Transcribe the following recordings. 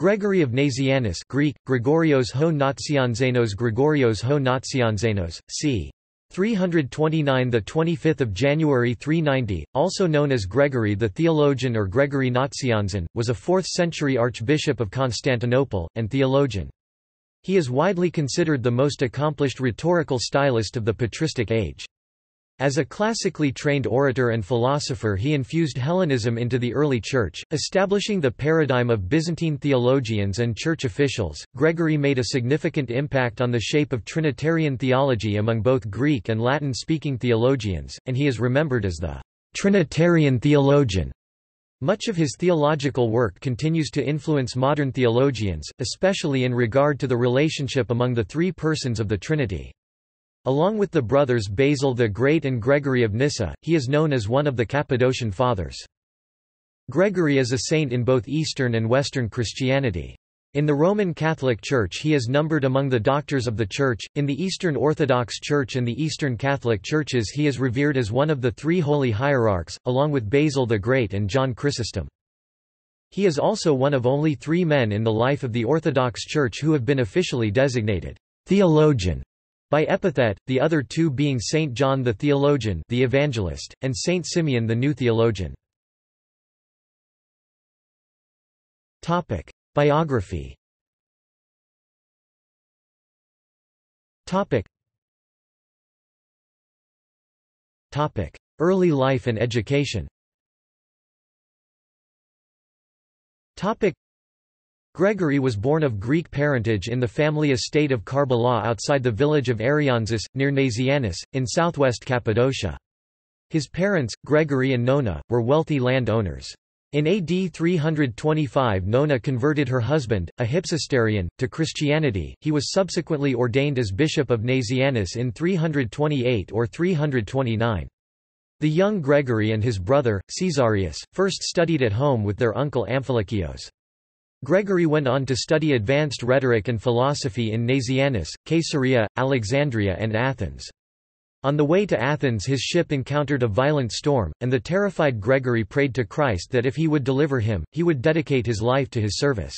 Gregory of Nazianzus Greek, Gregorios ho Nazianzenos Gregorios ho Nazianzenos, c. 329 the 25th of January 390 also known as Gregory the theologian or Gregory Nazianzen was a 4th century archbishop of Constantinople and theologian he is widely considered the most accomplished rhetorical stylist of the patristic age as a classically trained orator and philosopher he infused Hellenism into the early church, establishing the paradigm of Byzantine theologians and church officials. Gregory made a significant impact on the shape of Trinitarian theology among both Greek and Latin-speaking theologians, and he is remembered as the Trinitarian theologian. Much of his theological work continues to influence modern theologians, especially in regard to the relationship among the three persons of the Trinity. Along with the brothers Basil the Great and Gregory of Nyssa, he is known as one of the Cappadocian Fathers. Gregory is a saint in both Eastern and Western Christianity. In the Roman Catholic Church he is numbered among the doctors of the Church, in the Eastern Orthodox Church and the Eastern Catholic Churches he is revered as one of the three holy hierarchs, along with Basil the Great and John Chrysostom. He is also one of only three men in the life of the Orthodox Church who have been officially designated theologian by epithet, the other two being Saint John the Theologian the Evangelist, and Saint Simeon the New Theologian. Biography. Early life and education Gregory was born of Greek parentage in the family estate of Karbala outside the village of Arianzus, near Nazianzus, in southwest Cappadocia. His parents, Gregory and Nona, were wealthy land owners. In AD 325 Nona converted her husband, a Hypsisterian, to Christianity. He was subsequently ordained as bishop of Nazianzus in 328 or 329. The young Gregory and his brother, Caesarius, first studied at home with their uncle Amphilochios. Gregory went on to study advanced rhetoric and philosophy in Nazianzus, Caesarea, Alexandria and Athens. On the way to Athens his ship encountered a violent storm, and the terrified Gregory prayed to Christ that if he would deliver him, he would dedicate his life to his service.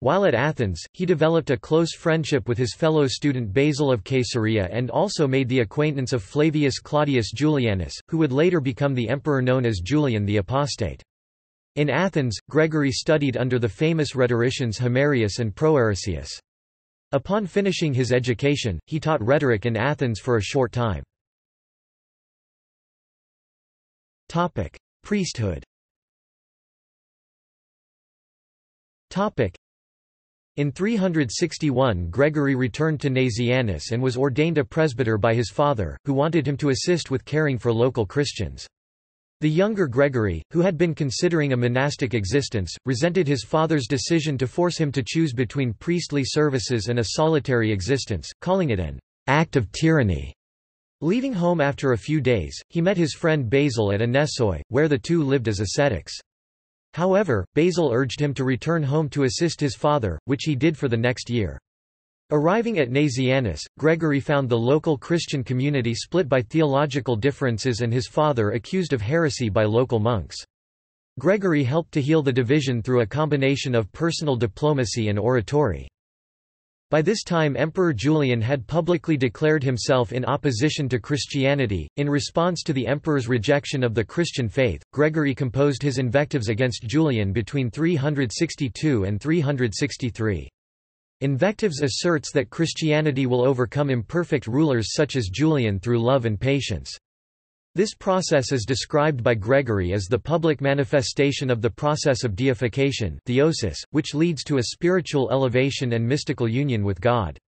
While at Athens, he developed a close friendship with his fellow student Basil of Caesarea and also made the acquaintance of Flavius Claudius Julianus, who would later become the emperor known as Julian the Apostate. In Athens, Gregory studied under the famous rhetoricians Himerius and Proaeresius. Upon finishing his education, he taught rhetoric in Athens for a short time. Priesthood in 361 Gregory returned to Nazianzus and was ordained a presbyter by his father, who wanted him to assist with caring for local Christians. The younger Gregory, who had been considering a monastic existence, resented his father's decision to force him to choose between priestly services and a solitary existence, calling it an act of tyranny. Leaving home after a few days, he met his friend Basil at Anessoi, where the two lived as ascetics. However, Basil urged him to return home to assist his father, which he did for the next year. Arriving at Nazianzus, Gregory found the local Christian community split by theological differences and his father accused of heresy by local monks. Gregory helped to heal the division through a combination of personal diplomacy and oratory. By this time Emperor Julian had publicly declared himself in opposition to Christianity. In response to the emperor's rejection of the Christian faith, Gregory composed his invectives against Julian between 362 and 363. Invectives asserts that Christianity will overcome imperfect rulers such as Julian through love and patience. This process is described by Gregory as the public manifestation of the process of deification theosis, which leads to a spiritual elevation and mystical union with God.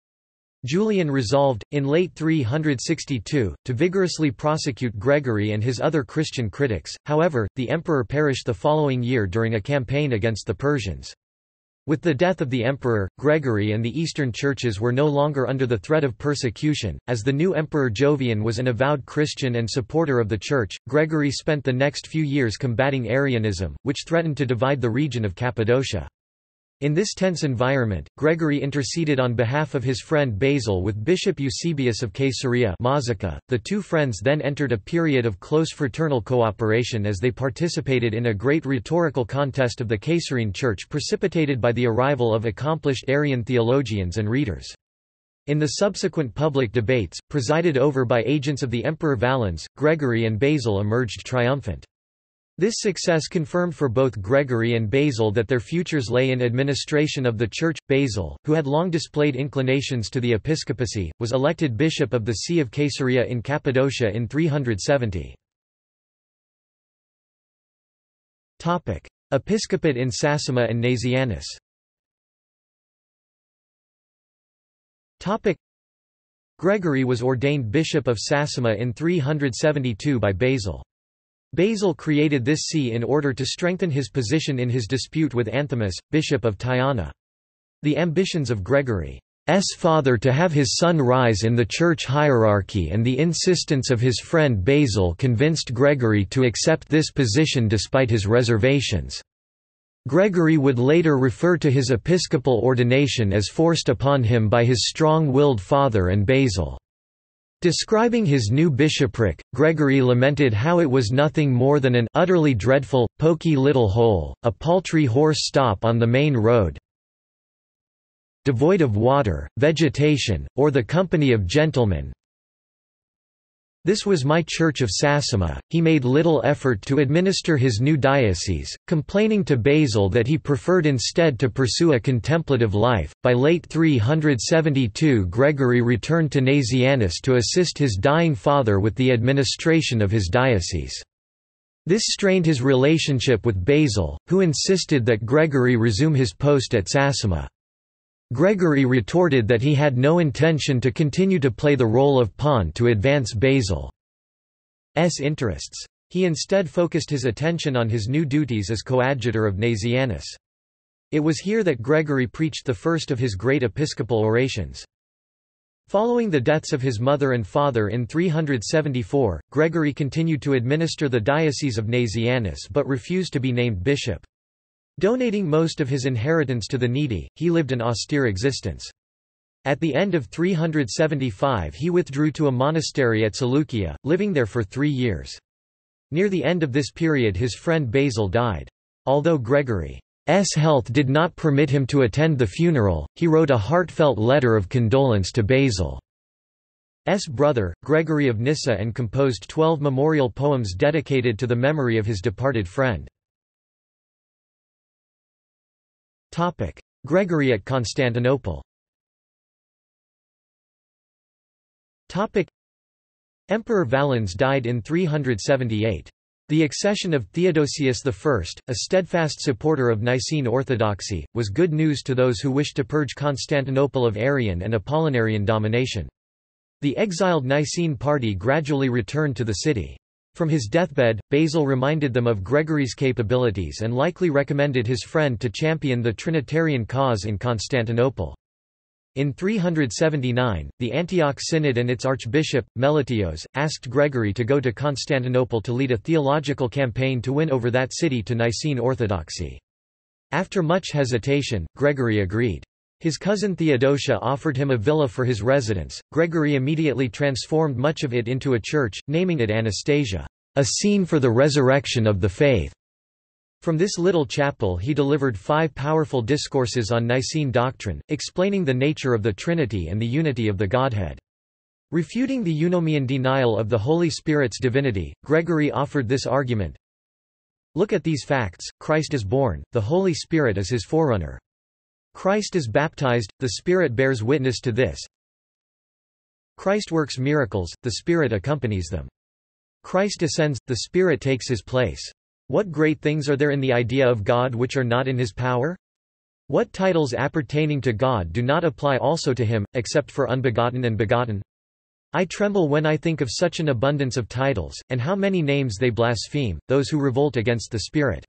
Julian resolved, in late 362, to vigorously prosecute Gregory and his other Christian critics, however, the emperor perished the following year during a campaign against the Persians. With the death of the emperor, Gregory and the Eastern churches were no longer under the threat of persecution, as the new emperor Jovian was an avowed Christian and supporter of the church. Gregory spent the next few years combating Arianism, which threatened to divide the region of Cappadocia. In this tense environment, Gregory interceded on behalf of his friend Basil with Bishop Eusebius of Caesarea Mazaca. .The two friends then entered a period of close fraternal cooperation as they participated in a great rhetorical contest of the Caesarean Church precipitated by the arrival of accomplished Arian theologians and readers. In the subsequent public debates, presided over by agents of the Emperor Valens, Gregory and Basil emerged triumphant. This success confirmed for both Gregory and Basil that their futures lay in administration of the Church. Basil, who had long displayed inclinations to the episcopacy, was elected bishop of the See of Caesarea in Cappadocia in 370. Episcopate in Sassima and Nazianzus Gregory was ordained bishop of Sassima in 372 by Basil. Basil created this see in order to strengthen his position in his dispute with Anthimus, bishop of Tyana. The ambitions of Gregory's father to have his son rise in the church hierarchy and the insistence of his friend Basil convinced Gregory to accept this position despite his reservations. Gregory would later refer to his episcopal ordination as forced upon him by his strong-willed father and Basil. Describing his new bishopric, Gregory lamented how it was nothing more than an utterly dreadful, poky little hole, a paltry horse stop on the main road, devoid of water, vegetation, or the company of gentlemen, this was my church of Sassima. He made little effort to administer his new diocese, complaining to Basil that he preferred instead to pursue a contemplative life. By late 372, Gregory returned to Nazianzus to assist his dying father with the administration of his diocese. This strained his relationship with Basil, who insisted that Gregory resume his post at Sassima. Gregory retorted that he had no intention to continue to play the role of pawn to advance Basil's interests. He instead focused his attention on his new duties as coadjutor of Nazianzus. It was here that Gregory preached the first of his great episcopal orations. Following the deaths of his mother and father in 374, Gregory continued to administer the Diocese of Nazianzus but refused to be named bishop. Donating most of his inheritance to the needy, he lived an austere existence. At the end of 375 he withdrew to a monastery at Seleucia, living there for three years. Near the end of this period his friend Basil died. Although Gregory's health did not permit him to attend the funeral, he wrote a heartfelt letter of condolence to Basil's brother, Gregory of Nyssa and composed twelve memorial poems dedicated to the memory of his departed friend. Gregory at Constantinople Emperor Valens died in 378. The accession of Theodosius I, a steadfast supporter of Nicene orthodoxy, was good news to those who wished to purge Constantinople of Arian and Apollinarian domination. The exiled Nicene party gradually returned to the city. From his deathbed, Basil reminded them of Gregory's capabilities and likely recommended his friend to champion the Trinitarian cause in Constantinople. In 379, the Antioch Synod and its archbishop, Meletios, asked Gregory to go to Constantinople to lead a theological campaign to win over that city to Nicene orthodoxy. After much hesitation, Gregory agreed. His cousin Theodosia offered him a villa for his residence. Gregory immediately transformed much of it into a church, naming it Anastasia, a scene for the resurrection of the faith. From this little chapel he delivered five powerful discourses on Nicene doctrine, explaining the nature of the Trinity and the unity of the Godhead. Refuting the Eunomian denial of the Holy Spirit's divinity, Gregory offered this argument. Look at these facts, Christ is born, the Holy Spirit is his forerunner. Christ is baptized, the Spirit bears witness to this. Christ works miracles, the Spirit accompanies them. Christ ascends, the Spirit takes his place. What great things are there in the idea of God which are not in his power? What titles appertaining to God do not apply also to him, except for unbegotten and begotten? I tremble when I think of such an abundance of titles, and how many names they blaspheme, those who revolt against the Spirit.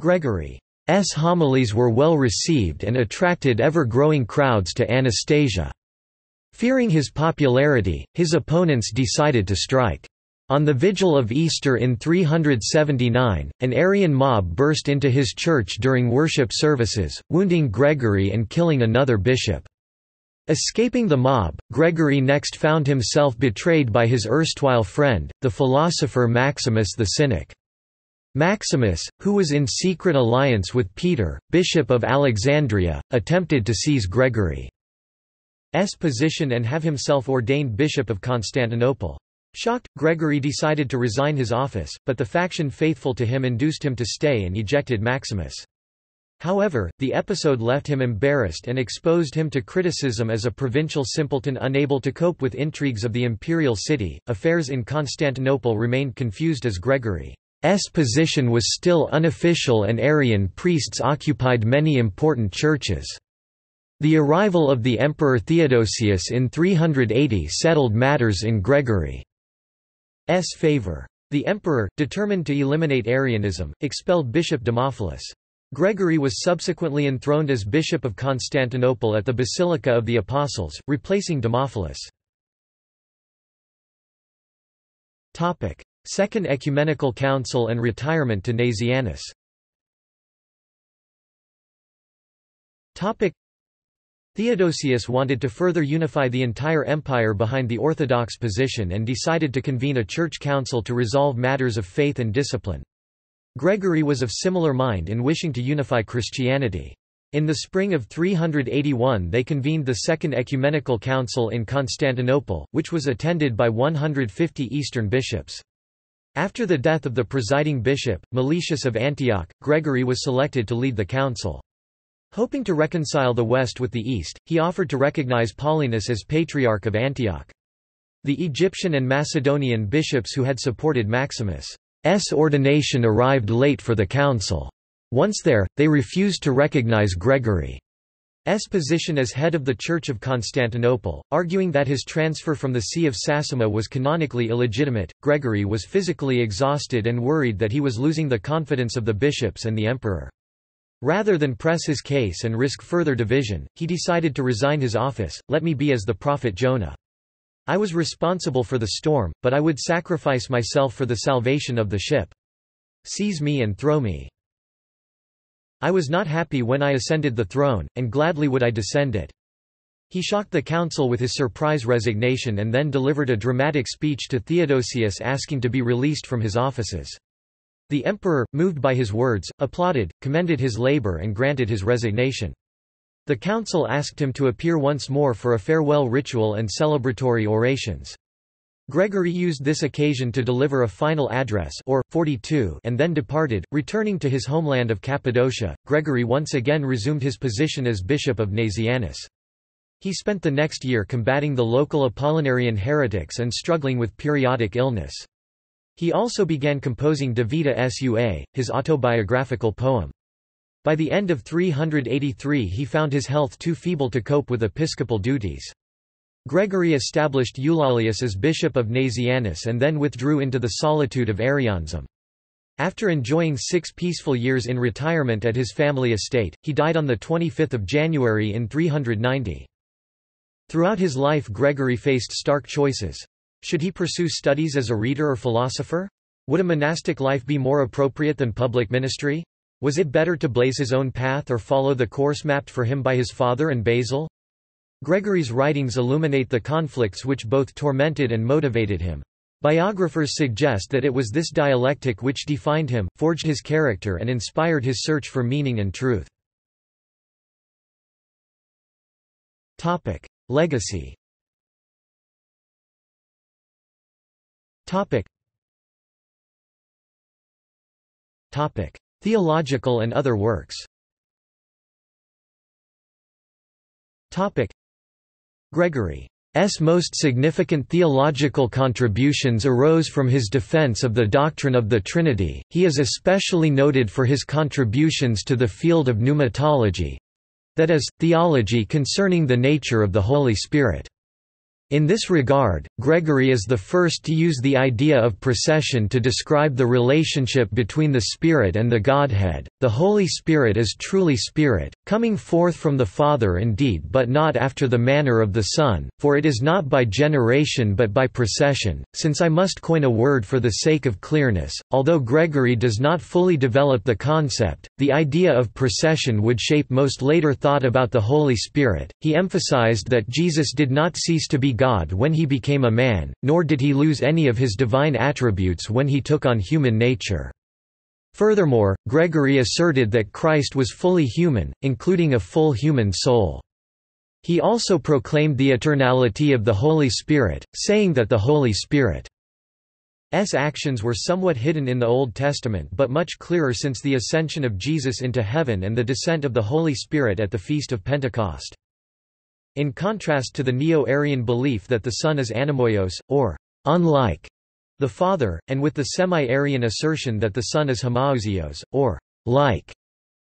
Gregory S. homilies were well received and attracted ever-growing crowds to Anastasia. Fearing his popularity, his opponents decided to strike. On the vigil of Easter in 379, an Arian mob burst into his church during worship services, wounding Gregory and killing another bishop. Escaping the mob, Gregory next found himself betrayed by his erstwhile friend, the philosopher Maximus the Cynic. Maximus, who was in secret alliance with Peter, Bishop of Alexandria, attempted to seize Gregory's position and have himself ordained Bishop of Constantinople. Shocked, Gregory decided to resign his office, but the faction faithful to him induced him to stay and ejected Maximus. However, the episode left him embarrassed and exposed him to criticism as a provincial simpleton unable to cope with intrigues of the imperial city. Affairs in Constantinople remained confused as Gregory's position was still unofficial and Arian priests occupied many important churches. The arrival of the Emperor Theodosius in 380 settled matters in Gregory's favor. The emperor, determined to eliminate Arianism, expelled Bishop Demophilus. Gregory was subsequently enthroned as Bishop of Constantinople at the Basilica of the Apostles, replacing Demophilus. Second Ecumenical Council and retirement to Nazianzus Theodosius wanted to further unify the entire empire behind the orthodox position and decided to convene a church council to resolve matters of faith and discipline. Gregory was of similar mind in wishing to unify Christianity. In the spring of 381 they convened the Second Ecumenical Council in Constantinople, which was attended by 150 Eastern bishops. After the death of the presiding bishop, Meletius of Antioch, Gregory was selected to lead the council. Hoping to reconcile the West with the East, he offered to recognize Paulinus as Patriarch of Antioch. The Egyptian and Macedonian bishops who had supported Maximus' S ordination arrived late for the council. Once there, they refused to recognize Gregory's position as head of the Church of Constantinople, arguing that his transfer from the See of Sassima was canonically illegitimate. Gregory was physically exhausted and worried that he was losing the confidence of the bishops and the emperor. Rather than press his case and risk further division, he decided to resign his office, let me be as the prophet Jonah. I was responsible for the storm, but I would sacrifice myself for the salvation of the ship. Seize me and throw me. I was not happy when I ascended the throne, and gladly would I descend it. He shocked the council with his surprise resignation and then delivered a dramatic speech to Theodosius asking to be released from his offices. The emperor, moved by his words, applauded, commended his labor and granted his resignation. The council asked him to appear once more for a farewell ritual and celebratory orations. Gregory used this occasion to deliver a final address or 42 and then departed, returning to his homeland of Cappadocia. Gregory once again resumed his position as bishop of Nazianzus. He spent the next year combating the local Apollinarian heretics and struggling with periodic illness. He also began composing De Vita Sua, his autobiographical poem. By the end of 383 he found his health too feeble to cope with episcopal duties. Gregory established Eulalius as bishop of Nazianzus and then withdrew into the solitude of Arianzum. After enjoying six peaceful years in retirement at his family estate, he died on 25 January in 390. Throughout his life Gregory faced stark choices. Should he pursue studies as a reader or philosopher? Would a monastic life be more appropriate than public ministry? Was it better to blaze his own path or follow the course mapped for him by his father and Basil? Gregory's writings illuminate the conflicts which both tormented and motivated him. Biographers suggest that it was this dialectic which defined him, forged his character and inspired his search for meaning and truth. Legacy Theological and other works Topic. Gregory's most significant theological contributions arose from his defense of the doctrine of the Trinity. He is especially noted for his contributions to the field of pneumatology that is, theology concerning the nature of the Holy Spirit. In this regard, Gregory is the first to use the idea of procession to describe the relationship between the Spirit and the Godhead. The Holy Spirit is truly Spirit, coming forth from the Father indeed, but not after the manner of the Son, for it is not by generation but by procession. Since I must coin a word for the sake of clearness, although Gregory does not fully develop the concept, the idea of procession would shape most later thought about the Holy Spirit. He emphasized that Jesus did not cease to be God when he became a man, nor did he lose any of his divine attributes when he took on human nature. Furthermore, Gregory asserted that Christ was fully human, including a full human soul. He also proclaimed the eternality of the Holy Spirit, saying that the Holy Spirit's actions were somewhat hidden in the Old Testament but much clearer since the ascension of Jesus into heaven and the descent of the Holy Spirit at the Feast of Pentecost. In contrast to the Neo-Arian belief that the Son is anomoios, or unlike the Father, and with the semi-Arian assertion that the Son is homoiousios, or like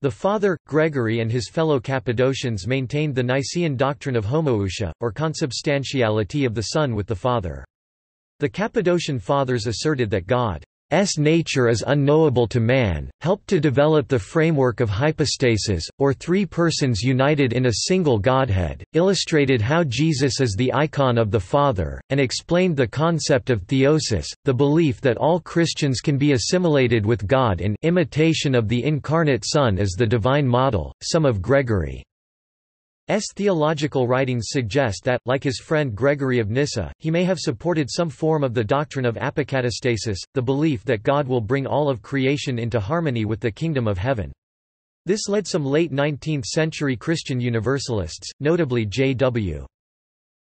the Father, Gregory and his fellow Cappadocians maintained the Nicene doctrine of homoousia, or consubstantiality of the Son with the Father. The Cappadocian Fathers asserted that God S nature is unknowable to man, helped to develop the framework of hypostasis, or three persons united in a single Godhead, illustrated how Jesus is the icon of the Father, and explained the concept of theosis, the belief that all Christians can be assimilated with God in imitation of the incarnate Son as the divine model. Some of Gregory. Theological writings suggest that, like his friend Gregory of Nyssa, he may have supported some form of the doctrine of apokatastasis, the belief that God will bring all of creation into harmony with the kingdom of heaven. This led some late 19th-century Christian Universalists, notably J.W.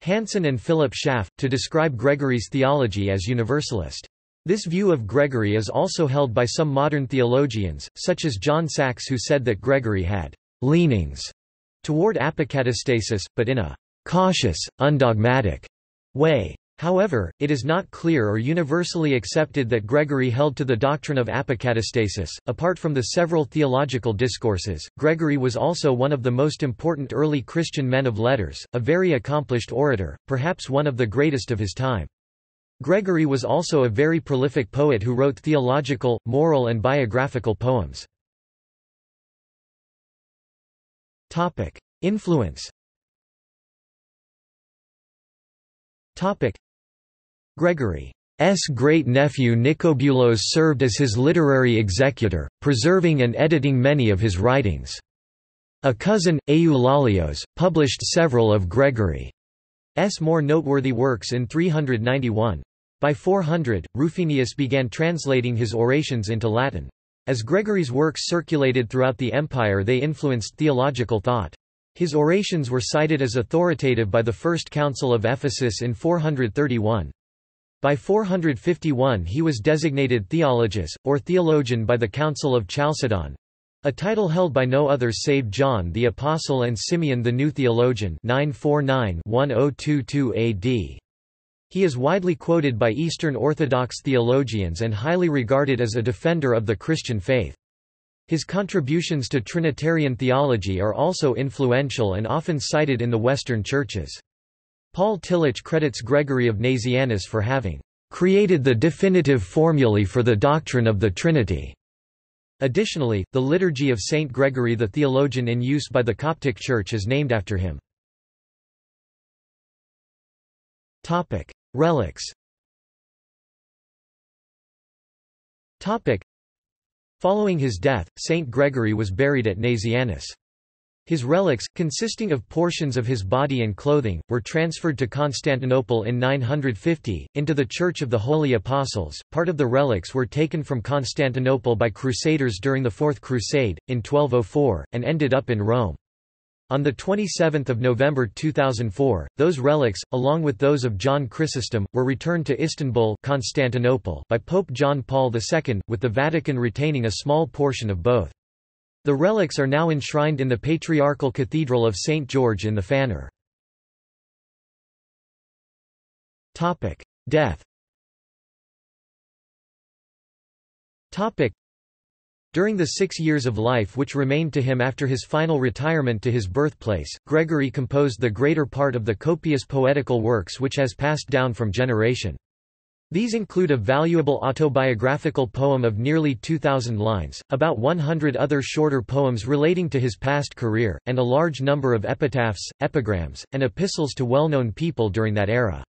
Hanson and Philip Schaff, to describe Gregory's theology as universalist. This view of Gregory is also held by some modern theologians, such as John Sachs who said that Gregory had leanings toward apokatastasis, but in a cautious, undogmatic way. However, it is not clear or universally accepted that Gregory held to the doctrine of apokatastasis. Apart from the several theological discourses, Gregory was also one of the most important early Christian men of letters, a very accomplished orator, perhaps one of the greatest of his time. Gregory was also a very prolific poet who wrote theological, moral and biographical poems. Topic: Influence. Topic: Gregory's great-nephew Nicobulos served as his literary executor, preserving and editing many of his writings. A cousin, Eulalios, published several of Gregory's more noteworthy works in 391. By 400, Rufinus began translating his orations into Latin. As Gregory's works circulated throughout the empire they influenced theological thought. His orations were cited as authoritative by the First Council of Ephesus in 431. By 451 he was designated theologus, or theologian by the Council of Chalcedon, a title held by no others save John the Apostle and Simeon the New Theologian 949-1022 AD. He is widely quoted by Eastern Orthodox theologians and highly regarded as a defender of the Christian faith. His contributions to Trinitarian theology are also influential and often cited in the Western churches. Paul Tillich credits Gregory of Nazianzus for having created the definitive formulae for the doctrine of the Trinity. Additionally, the Liturgy of Saint Gregory the theologian in use by the Coptic Church is named after him. Relics Following his death, Saint Gregory was buried at Nazianzus. His relics, consisting of portions of his body and clothing, were transferred to Constantinople in 950, into the Church of the Holy Apostles. Part of the relics were taken from Constantinople by Crusaders during the Fourth Crusade, in 1204, and ended up in Rome. On 27 November 2004, those relics, along with those of John Chrysostom, were returned to Istanbul Constantinople by Pope John Paul II, with the Vatican retaining a small portion of both. The relics are now enshrined in the Patriarchal Cathedral of St. George in the Phanar. Death During the six years of life which remained to him after his final retirement to his birthplace, Gregory composed the greater part of the copious poetical works which has passed down from generation. These include a valuable autobiographical poem of nearly 2,000 lines, about 100 other shorter poems relating to his past career, and a large number of epitaphs, epigrams, and epistles to well-known people during that era.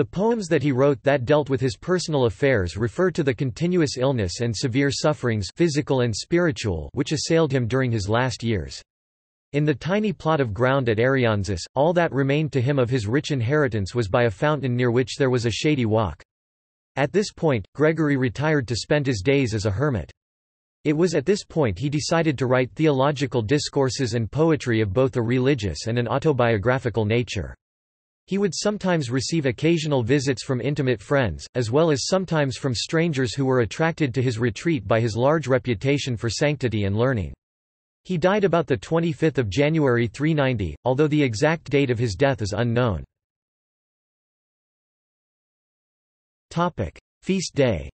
The poems that he wrote that dealt with his personal affairs refer to the continuous illness and severe sufferings physical and spiritual which assailed him during his last years. In the tiny plot of ground at Arianzus, all that remained to him of his rich inheritance was by a fountain near which there was a shady walk. At this point, Gregory retired to spend his days as a hermit. It was at this point he decided to write theological discourses and poetry of both a religious and an autobiographical nature. He would sometimes receive occasional visits from intimate friends, as well as sometimes from strangers who were attracted to his retreat by his large reputation for sanctity and learning. He died about 25 January 390, although the exact date of his death is unknown. Feast day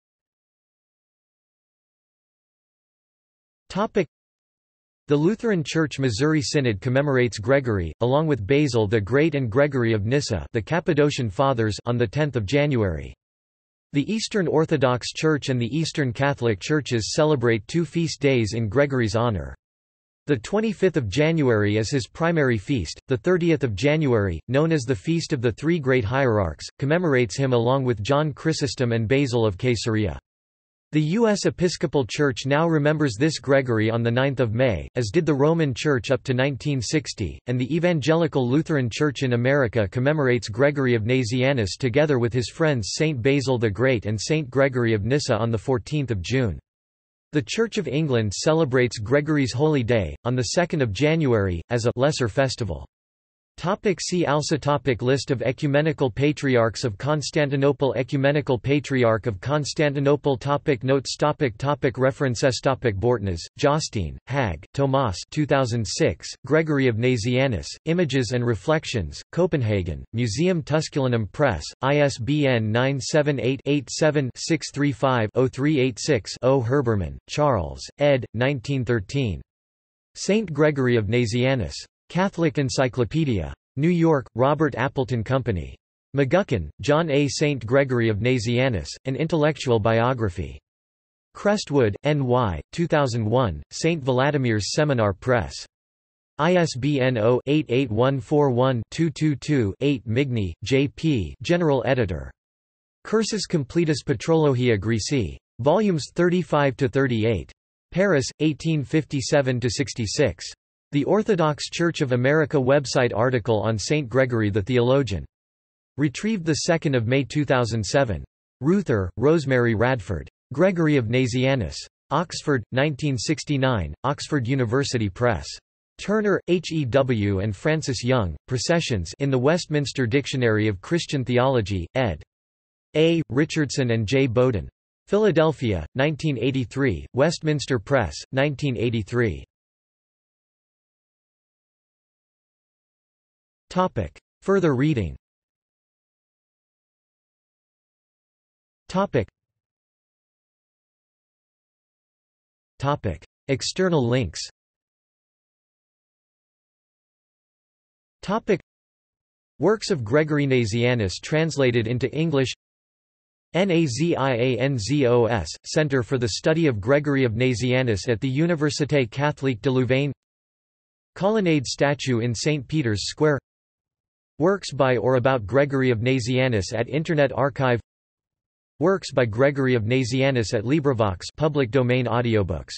the Lutheran Church Missouri Synod commemorates Gregory, along with Basil the Great and Gregory of Nyssa the Cappadocian Fathers on 10 January. The Eastern Orthodox Church and the Eastern Catholic Churches celebrate two feast days in Gregory's honor. The 25th of January is his primary feast, the 30th of January, known as the Feast of the Three Great Hierarchs, commemorates him along with John Chrysostom and Basil of Caesarea. The U.S. Episcopal Church now remembers this Gregory on 9 May, as did the Roman Church up to 1960, and the Evangelical Lutheran Church in America commemorates Gregory of Nazianzus together with his friends Saint Basil the Great and Saint Gregory of Nyssa on 14 June. The Church of England celebrates Gregory's Holy Day, on 2 January, as a lesser festival. Topic see also topic List of ecumenical patriarchs of Constantinople Ecumenical Patriarch of Constantinople topic Notes topic topic References topic Bortnes, Jostein, Hag, Tomas 2006, Gregory of Nazianzus, Images and Reflections, Copenhagen, Museum Tusculanum Press, ISBN 978-87-635-0386-0 Herbermann, Charles, ed. 1913. Saint Gregory of Nazianzus. Catholic Encyclopedia. New York, Robert Appleton Company. McGuckin, John A. St. Gregory of Nazianzus, An Intellectual Biography. Crestwood, N.Y., 2001, St. Vladimir's Seminar Press. ISBN 0-88141-222-8 Migne, J.P. General Editor. Cursus Completus Patrologia Greci. Volumes 35–38. Paris, 1857–66. The Orthodox Church of America website article on Saint Gregory the Theologian. Retrieved 2 May 2007. Ruether, Rosemary Radford. Gregory of Nazianzus. Oxford, 1969, Oxford University Press. Turner, H. E. W. and Francis Young, Processions in the Westminster Dictionary of Christian Theology, ed. A. Richardson and J. Bowden. Philadelphia, 1983, Westminster Press, 1983. Topic. Further reading Topic. Topic. External links Topic. Works of Gregory Nazianzus translated into English NAZIANZOS, Center for the Study of Gregory of Nazianzus at the Université Catholique de Louvain Colonnade statue in St. Peter's Square Works by or about Gregory of Nazianzus at Internet Archive. Works by Gregory of Nazianzus at LibriVox public domain audiobooks